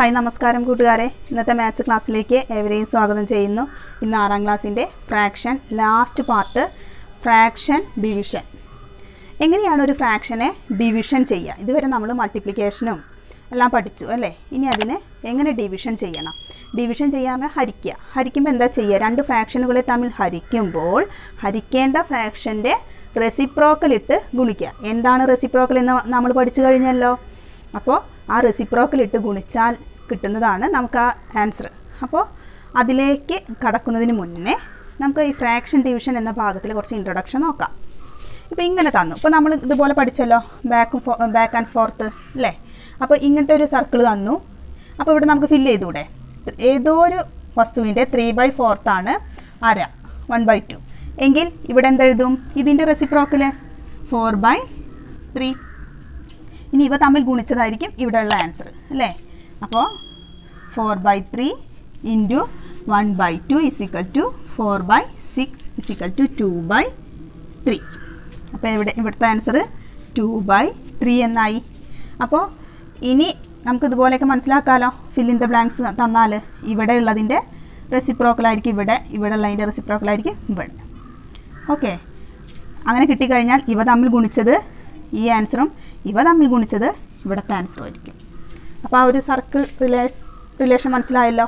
Hi നമസ്കാരം കൂട്ടുകാരെ. ഇന്നത്തെ മാത്സ് ക്ലാസ്സിലേക്ക് ഏവരെയും സ്വാഗതം ചെയ്യുന്നു. ഇന്ന് ആറാം ക്ലാസ്സിന്റെ fraction last part fraction division എങ്ങനെയാണ് ഒരു ഫ്രാക്ഷനെ ഡിവിഷൻ ചെയ്യുക? ഇതുവരെ നമ്മൾ മൾട്ടിപ്ലിക്കേഷനും എല്ലാം പഠിച്ചു അല്ലേ? ഇനി അതിനെ എങ്ങനെ ഡിവിഷൻ ചെയ്യണം? ഡിവിഷൻ ചെയ്യാൻ ഹരിക്കുക. ഹരിക്കുമ്പോൾ എന്താ ചെയ്യുക? രണ്ട് ഫ്രാക്ഷനുകളെ തമ്മിൽ ഹരിക്കുമ്പോൾ ഹരിക്കേണ്ട ഫ്രാക്ഷന്റെ റെസിപ്രോക്കൽ ഇട്ട് ഗുണിക്കുക. എന്താണ് റെസിപ്രോക്കൽ എന്ന് നമ്മൾ പഠിച്ചു കഴിഞ്ഞല്ലോ? അപ്പോൾ ആ റെസിപ്രോക്കൽ ഇട്ട് ഗുണിച്ചാൽ കിട്ടുന്നതാണ് നമുക്ക് ആ ആൻസർ അപ്പോൾ അതിലേക്ക് കടക്കുന്നതിന് മുന്നേ നമുക്ക് ഈ ഫ്രാക്ഷൻ ഡിവിഷൻ എന്ന ഭാഗത്തിൽ കുറച്ച് ഇൻട്രൊഡക്ഷൻ നോക്കാം. ഇപ്പോൾ ഇങ്ങനെ തന്നു. ഇപ്പോൾ നമ്മൾ ഇതുപോലെ പഠിച്ചല്ലോ. ബാക്ക് ബാക്ക് ആൻഡ് ഫോർത്ത് അല്ലേ അപ്പോൾ ഇങ്ങനത്തെ ഒരു സർക്കിൾ തന്നു. അപ്പോൾ ഇവിടെ നമുക്ക് ഫില്ല് ചെയ്തൂടെ. ഏതോ ഒരു വസ്തുവിന്റെ ത്രീ ബൈ ഫോർത്താണ് അര വൺ ബൈ ടു എങ്കിൽ ഇവിടെ എന്തെഴുതും ഇതിന്റെ റെസിപ്രോക്കൽ ഫോർ ബൈ ത്രീ ഇനി ഇവ തമ്മിൽ ഗുണിച്ചതായിരിക്കും ഇവിടെയുള്ള ആൻസർ അല്ലേ അപ്പോൾ four by three into one by two is equal two four by six is equal two two by three അപ്പോൾ ഇവിടെ ഇവിടുത്തെ ആൻസർ ടു ബൈ ത്രീ എന്നായി. അപ്പോൾ ഇനി നമുക്ക് ഇതുപോലെയൊക്കെ മനസ്സിലാക്കാമല്ലോ ഇൻ ദ ബ്ലാങ്ക്സ് തന്നാൽ ഇവിടെ ഉള്ളതിന്റെ റെസിപ്രോക്കലായിരിക്കും ഇവിടെ ഇവിടെ ഉള്ളതിന്റെ റെസിപ്രോക്കലായിരിക്കും ഇവിടെ. ഓക്കെ അങ്ങനെ കിട്ടിക്കഴിഞ്ഞാൽ ഇവ തമ്മിൽ ഗുണിച്ചത് ഈ ആൻസറും ഇവ തമ്മിൽ ഗുണിച്ചത് ഇവിടുത്തെ ആൻസറും ആയിരിക്കും. അപ്പോൾ ആ ഒരു സർക്കിൾ റിലേ റിലേഷൻ മനസ്സിലായല്ലോ?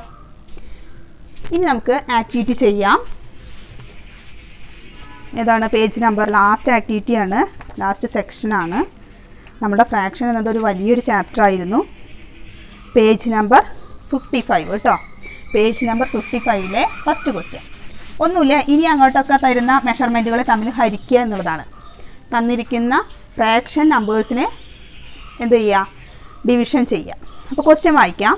ഇനി നമുക്ക് ആക്ടിവിറ്റി ചെയ്യാം. ഏതാണ് പേജ് നമ്പർ ലാസ്റ്റ് ആക്ടിവിറ്റിയാണ് ലാസ്റ്റ് സെക്ഷനാണ് നമ്മുടെ ഫ്രാക്ഷൻ എന്നത് ഒരു വലിയൊരു ചാപ്റ്റർ ആയിരുന്നു. പേജ് നമ്പർ ഫിഫ്റ്റി ഫൈവ് കേട്ടോ. പേജ് നമ്പർ ഫിഫ്റ്റി ഫൈവിലെ ഫസ്റ്റ് ക്വസ്റ്റ്യൻ ഒന്നുമില്ല ഇനി അങ്ങോട്ടൊക്കെ തരുന്ന മെഷർമെന്റുകളെ തമ്മിൽ ഹരിക്കുക എന്നുള്ളതാണ്. തന്നിരിക്കുന്ന ഫ്രാക്ഷൻ നമ്പേഴ്സിനെ എന്ത് ചെയ്യുക? ഡിവിഷൻ ചെയ്യുക അപ്പോൾ ക്വസ്റ്റ്യൻ വായിക്കാം.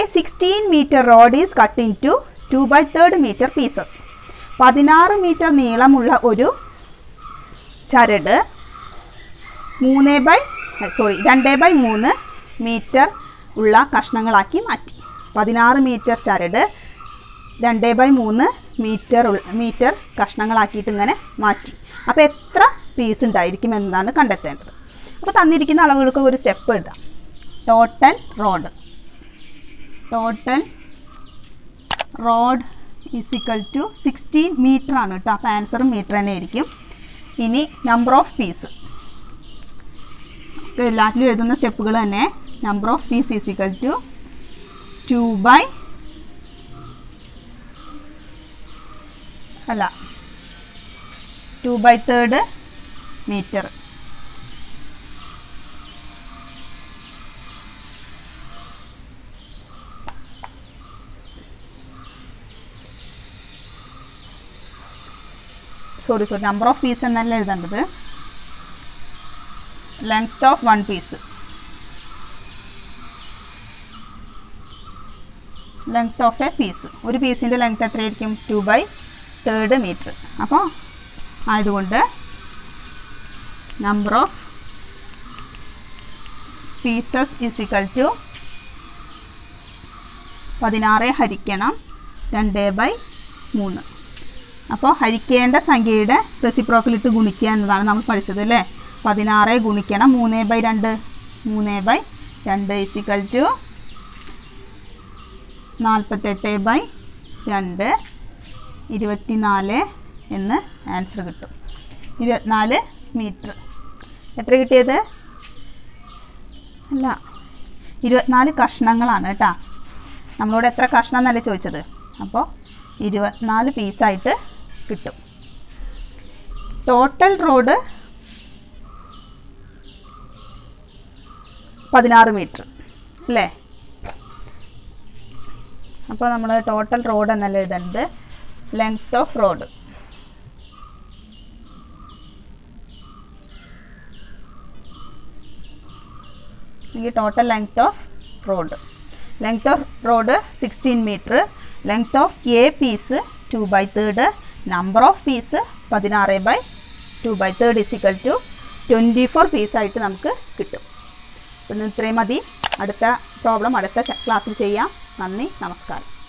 A sixteen metre rod is cut in two two by third metre pieces പതിനാറ് മീറ്റർ നീളമുള്ള ഒരു ചരട് മൂന്ന് ബൈ സോറി രണ്ട് ബൈ മൂന്ന് മീറ്റർ ഉള്ള കഷ്ണങ്ങളാക്കി മാറ്റി. പതിനാറ് മീറ്റർ ചരട് രണ്ട് ബൈ മൂന്ന് മീറ്റർ മീറ്റർ കഷ്ണങ്ങളാക്കിയിട്ട് ഇങ്ങനെ മാറ്റി. അപ്പോൾ എത്ര പീസ് ഉണ്ടായിരിക്കും എന്നതാണ് കണ്ടെത്തേണ്ടത്. അപ്പോൾ തന്നിരിക്കുന്ന അളവുകൾക്ക് ഒരു സ്റ്റെപ്പ് ഇടാം. Total rod total rod is equal to sixteen metre ആണ് കേട്ടോ. അപ്പോൾ ആൻസർ മീറ്റർ തന്നെ ആയിരിക്കും. ഇനി നമ്പർ ഓഫ് പീസ് എല്ലാത്തിലും എഴുതുന്ന സ്റ്റെപ്പുകൾ തന്നെ. Number of piece is equal to two by അല്ല two by third metre sorry sorry number of piece എന്നല്ല എഴുതേണ്ടത്. Length of one piece length of a piece ഒരു പീസിന്റെ ലെങ്ത് എത്രയായിരിക്കും? ടു ബൈ തേർഡ് മീറ്റർ അപ്പോൾ ആയതുകൊണ്ട് number of pieces is equal to പതിനാറ് ഹരിക്കണം രണ്ട് ബൈ മൂന്ന്. അപ്പോൾ ഹരിക്കേണ്ട സംഖ്യയുടെ റെസിപ്രോക്കലിട്ട് ഗുണിക്കുക എന്നതാണ് നമ്മൾ പഠിച്ചത് അല്ലേ? പതിനാറ് ഗുണിക്കണം. മൂന്ന് ബൈ രണ്ട്. മൂന്ന് ബൈ രണ്ട് ഇസിക്കൽ ടു നാൽപ്പത്തെട്ട് ബൈ രണ്ട്. ഇരുപത്തിനാല് എന്ന് ആൻസർ കിട്ടും. ഇരുപത്തിനാല് മീറ്റർ എത്ര കിട്ടിയത്? അല്ല ഇരുപത്തിനാല് കഷ്ണങ്ങളാണ് കേട്ടോ. നമ്മളോട് എത്ര കഷ്ണം എന്നല്ലേ ചോദിച്ചത്? അപ്പോൾ ഇരുപത്തിനാല് പീസായിട്ട് കിട്ടും. ടോട്ടൽ റോഡ് പതിനാറ് മീറ്റർ അല്ലേ? അപ്പോൾ നമ്മൾ ടോട്ടൽ റോഡ് എന്നല്ല എഴുതേണ്ടത്? ലെങ്ത് ഓഫ് റോഡ് ഈ total length of rod length of rod sixteen metre length of a piece two by third number of piece പതിനാറ് by two by third is equal to twenty four പീസായിട്ട് നമുക്ക് കിട്ടും. ഇന്ന് ഇത്രയും മതി. അടുത്ത problem അടുത്ത ക്ലാസ്സിൽ ചെയ്യാം. നന്ദി നമസ്കാരം.